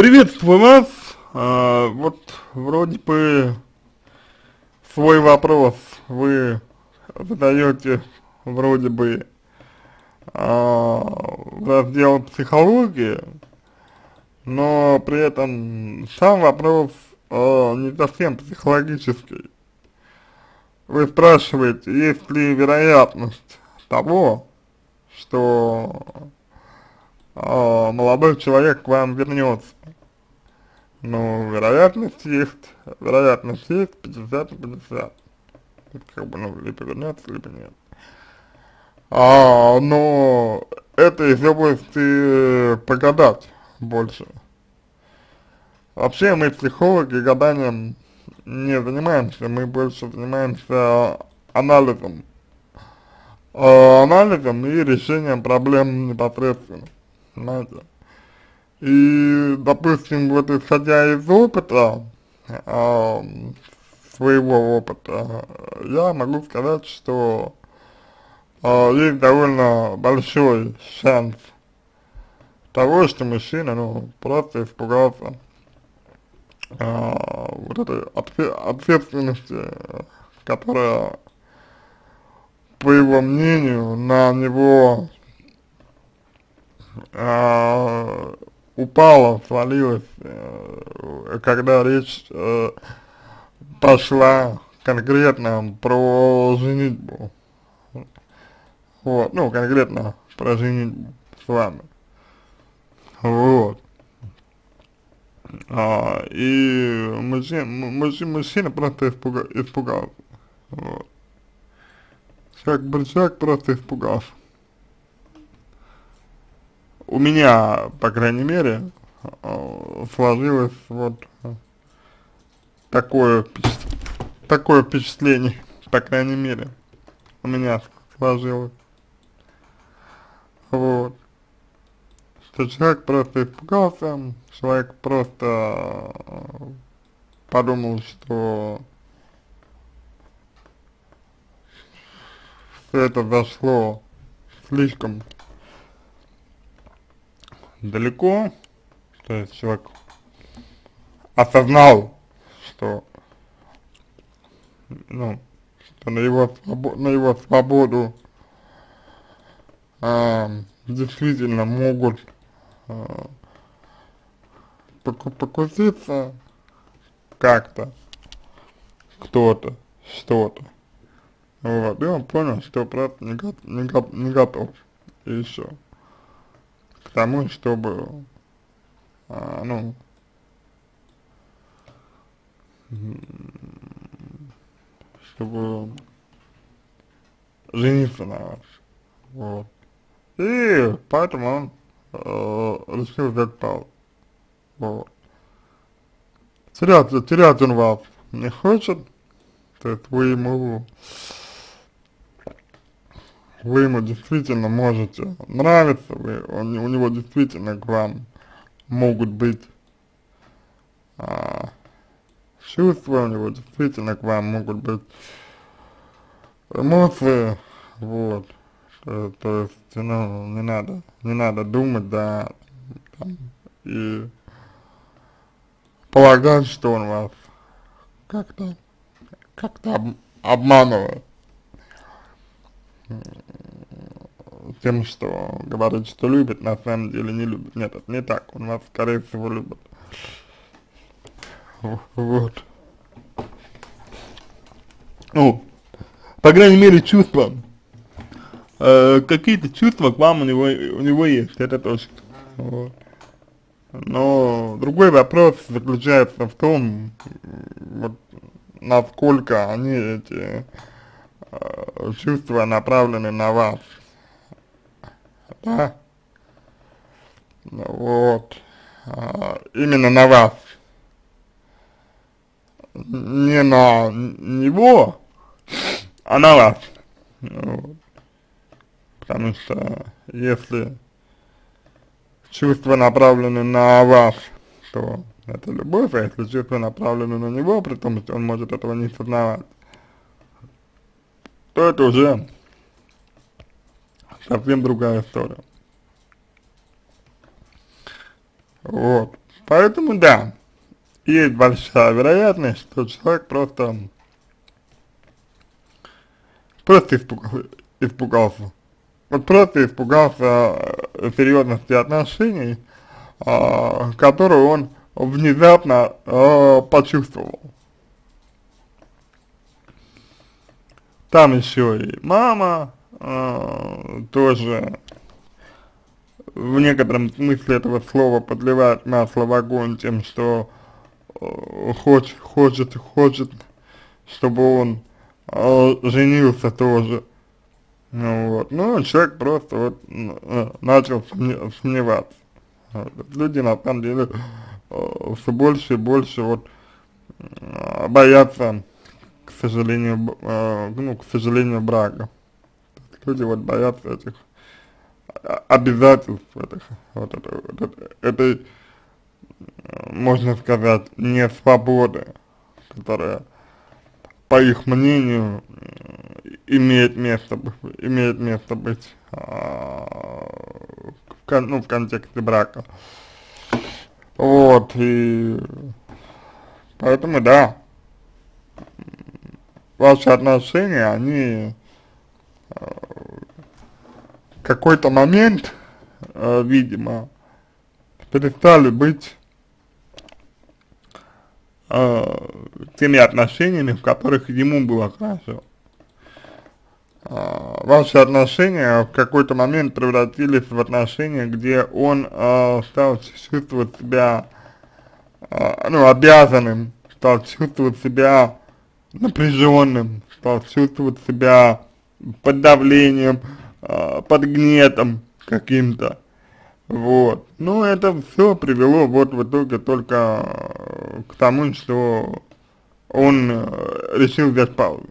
Приветствую вас. А, вот вроде бы свой вопрос вы задаете вроде бы а, в раздел психологии, но при этом сам вопрос а, не совсем психологический. Вы спрашиваете, есть ли вероятность того, что э, молодой человек к вам вернется. Ну, вероятность есть, вероятность есть 50 на 50. Это как бы, ну, либо вернется, либо нет. А, но это из области погадать больше. Вообще мы психологи гаданием не занимаемся, мы больше занимаемся анализом. Э, анализом и решением проблем непосредственно понимаете. И, допустим, вот исходя из опыта, э, своего опыта, я могу сказать, что э, есть довольно большой шанс того, что мужчина, ну, просто испугался э, вот этой ответственности, которая, по его мнению, на него э, упала, свалилась, э, когда речь э, пошла конкретно про женитьбу. Вот, ну, конкретно про женитьбу с вами. Вот. А, и мужчина, мужчина, мужчина просто испуга, испугался. Вот. Человек, человек просто испугался у меня, по крайней мере, э, сложилось вот такое, такое впечатление, по крайней мере, у меня сложилось. Вот. Что человек просто испугался, человек просто э, подумал, что это зашло слишком далеко, то есть человек осознал, что, ну, что на его, на его свободу э, действительно могут э, покуситься как-то, кто-то, что-то. Вот, и он понял, что просто не, не, не готов еще к тому, чтобы, а, ну, чтобы жениться на вас. Вот. И поэтому он э, решил взять паузу. Вот. Терять, терять он вас не хочет, то есть вы ему вы ему действительно можете нравиться, вы, он, у него действительно к вам могут быть. А, чувства, у него действительно к вам могут быть. Эмоции, вот, то, то есть, ну, не надо, не надо думать, да, там, и полагать, что он вас как-то, как-то об, обманывает тем, что говорит, что любит, на самом деле не любит. Нет, это не так, он вас, скорее всего, любит. Вот. Ну, по крайней мере, чувства, э, какие-то чувства к вам у него, у него есть, это точно. Вот. Но другой вопрос заключается в том, вот, насколько они, эти чувства направлены на вас. Да, вот, а, именно на вас, не на него, а на вас, вот. потому что если чувства направлены на вас, то это любовь, а если чувства направлены на него, при том, что он может этого не сознавать, то это уже совсем другая история. Вот, Поэтому да, есть большая вероятность, что человек просто, просто испугался, испугался. Вот просто испугался э, серьезности отношений, э, которую он внезапно э, почувствовал. Там еще и мама э, тоже в некотором смысле этого слова подливает масло в огонь тем, что э, хочет, хочет, хочет, чтобы он э, женился тоже. Ну, вот. Ну, человек просто вот э, начал сомневаться. Люди на самом деле э, все больше и больше вот э, боятся к сожалению, э, ну, к сожалению, брака. Люди вот боятся этих обязательств, этих, вот это, вот это, этой, можно сказать, не свободы, которая, по их мнению, имеет место, имеет место быть, а, в, ну, в контексте брака. Вот, и поэтому, да, ваши отношения, они э, какой-то момент, э, видимо, перестали быть э, теми отношениями, в которых ему было хорошо. Ваши отношения в какой-то момент превратились в отношения, где он стал чувствовать себя, ну, обязанным, стал чувствовать себя напряженным, стал чувствовать себя под давлением, э, под гнетом каким-то. Вот. Ну, это все привело вот в итоге только к тому, что он э, решил взять паузу.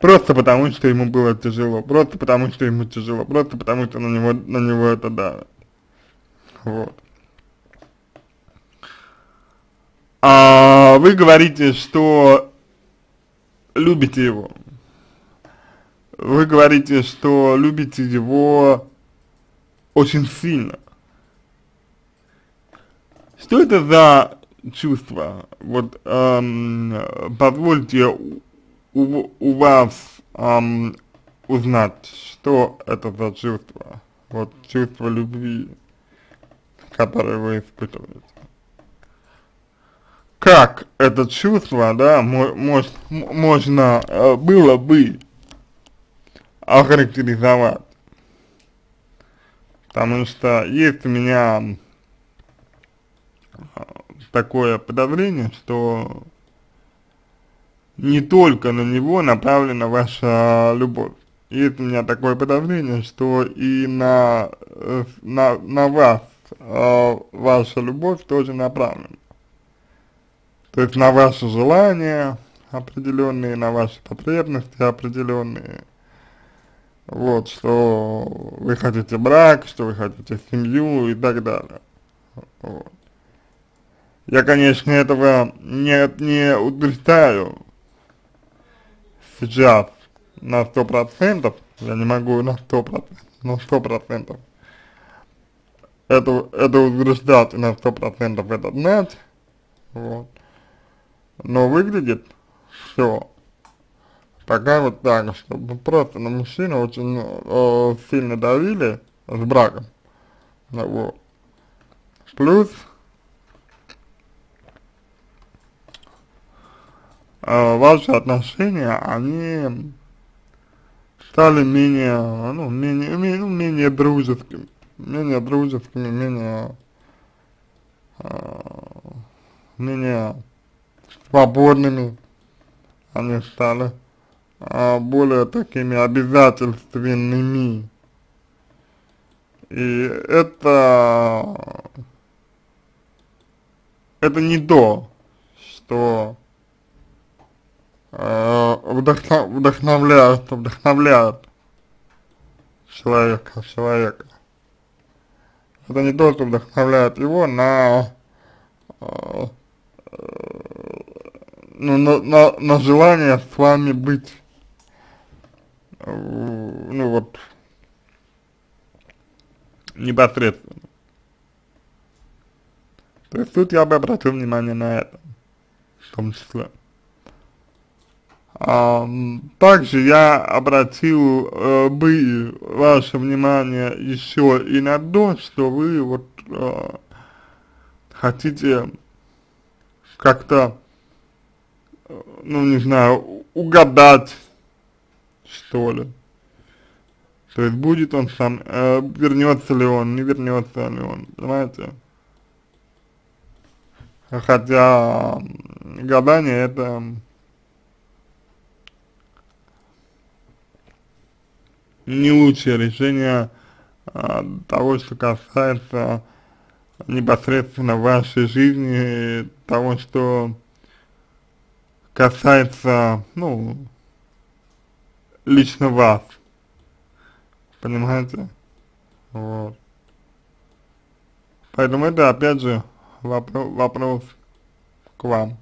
Просто потому, что ему было тяжело, просто потому, что ему тяжело, просто потому, что на него, на него это давит. Вот. А вы говорите, что любите его. Вы говорите, что любите его очень сильно. Что это за чувство? Вот эм, позвольте у, у вас эм, узнать, что это за чувство. Вот чувство любви, которое вы испытываете как это чувство, да, мож, можно э, было бы охарактеризовать. Потому что есть у меня э, такое подозрение, что не только на него направлена ваша любовь. Есть у меня такое подозрение, что и на, э, на, на вас ваша любовь тоже направлена. То есть на ваши желания определенные, на ваши потребности определенные. Вот, что вы хотите брак, что вы хотите семью и так далее. Вот. Я, конечно, этого не, не утверждаю сейчас на сто процентов, я не могу на сто процентов, на сто процентов это, это утверждать и на сто процентов это знать, вот но выглядит все пока вот так, чтобы просто на мужчину очень э, сильно давили с браком, ну, вот. Плюс э, ваши отношения, они стали менее, ну, менее, менее, ну, менее дружескими, менее дружескими, менее, э, менее свободными, они стали а, более такими обязательственными. И это, это не то, что вдохнов, вдохновляет, вдохновляет человека, человека. Это не то, что вдохновляет его на э, ну, на, на, на желание с вами быть, ну вот, непосредственно. То есть тут я бы обратил внимание на это, в том числе. А, также я обратил э, бы ваше внимание еще и на то, что вы вот э, хотите как-то, ну не знаю, угадать, что ли. То есть будет он сам, э, вернется ли он, не вернется ли он, понимаете? Хотя гадание это не лучшее решение а, того, что касается непосредственно вашей жизни, того, что касается, ну, лично вас, понимаете, вот. Поэтому это, опять же, вопро вопрос к вам.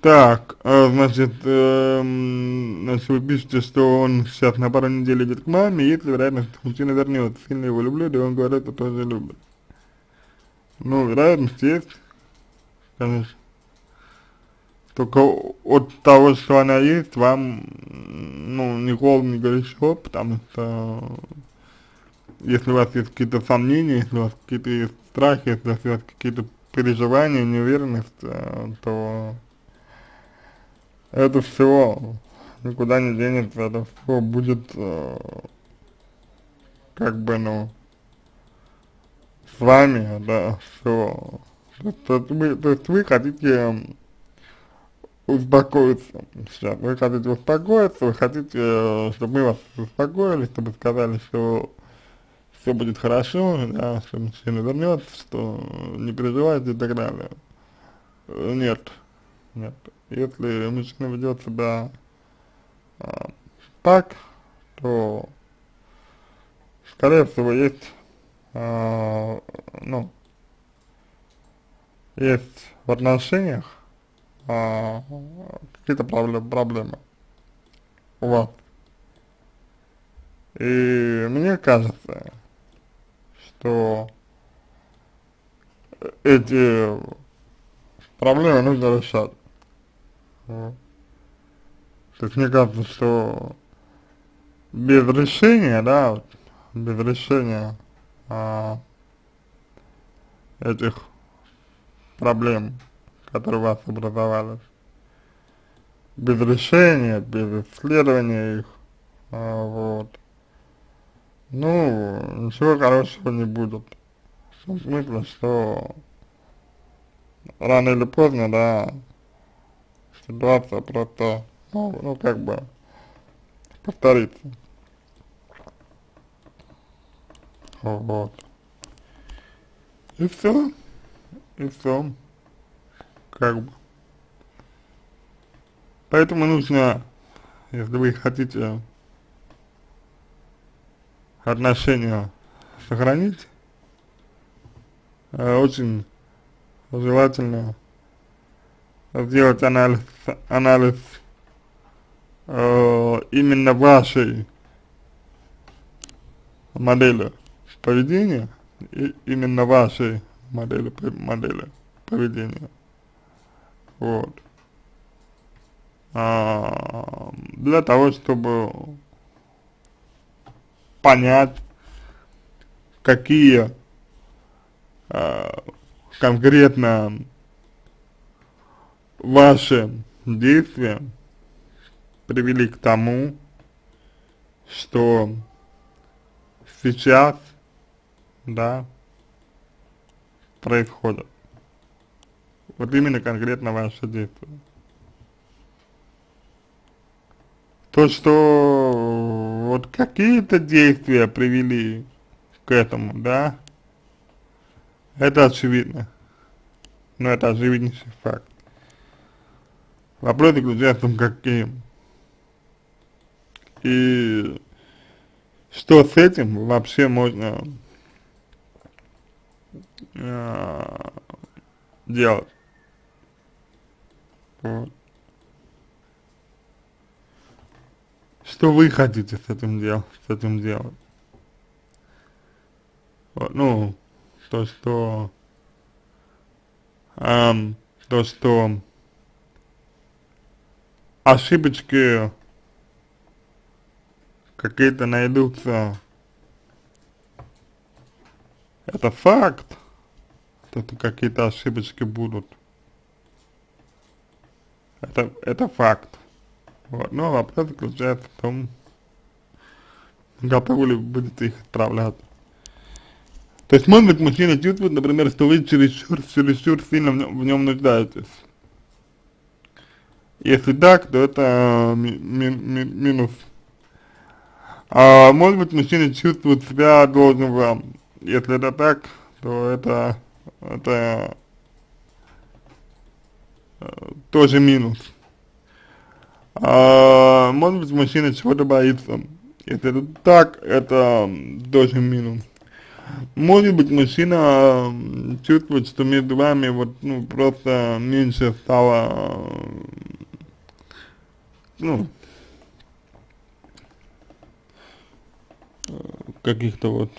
Так, э, значит, э, значит, вы пишете, что он сейчас на пару недель идет к маме, есть ли вероятность, что мужчина вернется, сильно его люблю, да он говорит, что тоже любит. Ну, вероятность есть, конечно. Только от того, что она есть, вам, ну, ни холодно, ни горячо, потому что если у вас есть какие-то сомнения, если у вас какие-то есть страхи, если у вас какие-то переживания, неуверенность, э, то это все никуда не денется, это все будет э, как бы, ну, с вами, да, все. То есть вы хотите успокоиться сейчас, вы хотите успокоиться, вы хотите, э, чтобы мы вас успокоили, чтобы сказали, что все будет хорошо, да, что мужчина вернется, что не переживайте и так далее. Нет, нет если мужчина ведет себя а, так, то скорее всего есть, а, ну, есть в отношениях а, какие-то проблемы, вас. И мне кажется, что эти проблемы нужно решать. То есть мне кажется, что без решения, да, без решения а, этих проблем, которые у вас образовались, без решения, без исследования их, а, вот, ну, ничего хорошего не будет. В том смысле, что рано или поздно, да, ситуация просто, ну, ну как бы, повторится. Вот. И все. И все. Как бы. Поэтому нужно, если вы хотите отношения сохранить, э, очень желательно сделать анализ, анализ э, именно вашей модели поведения, и, именно вашей модели, модели поведения. Вот. А, для того, чтобы понять, какие а, конкретно ваши действия привели к тому, что сейчас, да, происходит. Вот именно конкретно ваши действия. То, что вот какие-то действия привели к этому, да, это очевидно. Но это очевиднейший факт. Вопрос заключается в какие. И что с этим вообще можно э, делать. Что вы хотите с этим делать, с этим делать? Вот, ну, то, что, эм, то, что ошибочки какие-то найдутся, это факт, что какие-то ошибочки будут, это, это факт, вот, но вопрос заключается в том, готовы ли будете их исправлять. То есть, может быть, мужчина чувствует, например, что вы чересчур, чересчур сильно в нем, в нем нуждаетесь. Если так, то это ми ми ми минус. А может быть, мужчина чувствует себя должен вам. Если это так, то это, это э, тоже минус. А, может быть, мужчина чего-то боится. Если это так, это тоже минус. Может быть, мужчина чувствует, что между вами вот, ну, просто меньше стало, ну, каких-то вот,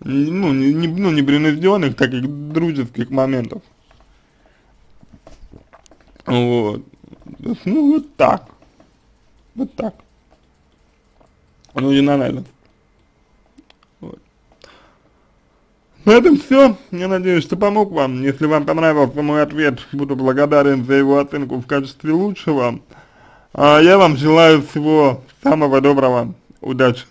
ну, не, ну, не принужденных, таких дружеских моментов. Вот. Ну, вот так. Вот так. Ну, не надо. Вот. На этом все. Я надеюсь, что помог вам. Если вам понравился мой ответ, буду благодарен за его оценку в качестве лучшего. А я вам желаю всего самого доброго. Удачи.